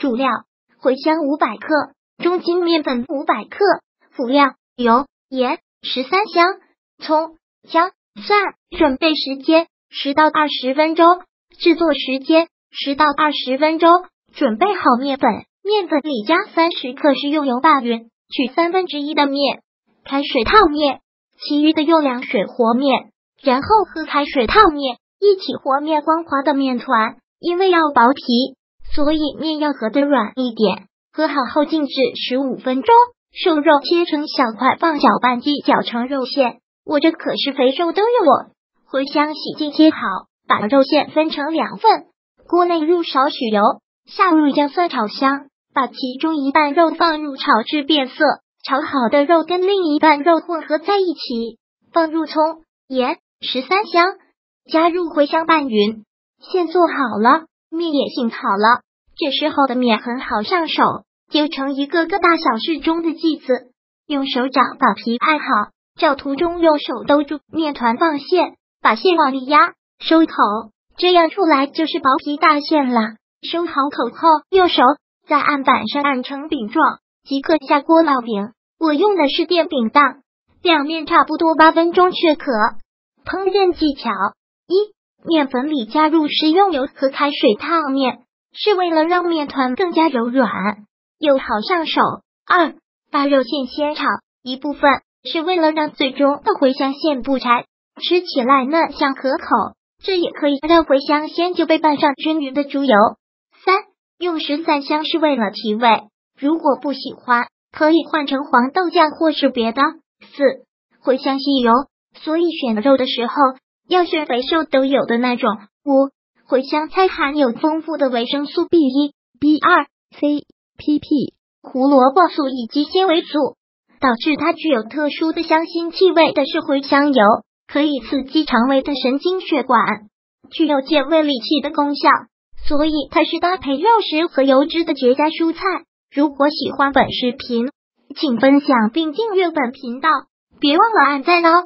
主料：茴香五百克，中筋面粉五百克。辅料：油、盐、十三香、葱、姜、蒜。准备时间：十到二十分钟。制作时间：十到二十分钟。准备好面粉，面粉里加三十克食用油拌匀，取三分之一的面，开水烫面，其余的用凉水和面，然后和开水烫面一起和面光滑的面团。因为要薄皮，所以面要和的软一点。和好后静置十五分钟。瘦肉切成小块，放搅拌机搅成肉馅。我这可是肥瘦都有哦。茴香洗净切好，把肉馅分成两份。锅内入少许油，下入姜蒜炒香，把其中一半肉放入炒至变色。炒好的肉跟另一半肉混合在一起，放入葱、盐、十三香，加入茴香拌匀。馅做好了，面也醒好了。这时候的面很好上手。揪成一个个大小适中的剂子，用手掌把皮拍好，照图中用手兜住面团放馅，把馅往里压，收口，这样出来就是薄皮大馅了。收好口后，用手在案板上按成饼状，即可下锅烙饼。我用的是电饼铛，两面差不多八分钟却可。烹饪技巧一：面粉里加入食用油和开水烫面，是为了让面团更加柔软。又好上手。二，把肉馅先炒一部分，是为了让最终的茴香馅不柴，吃起来嫩香可口。这也可以让茴香先就被拌上均匀的猪油。三，用十三香是为了提味，如果不喜欢，可以换成黄豆酱或是别的。四，茴香吸油，所以选肉的时候要选肥瘦都有的那种。五，茴香菜含有丰富的维生素 B 一、B 二、C。PP 胡萝卜素以及纤维素，导致它具有特殊的香辛气味的是茴香油，可以刺激肠胃的神经血管，具有健胃理气的功效，所以它是搭配肉食和油脂的绝佳蔬菜。如果喜欢本视频，请分享并订阅本频道，别忘了按赞哦。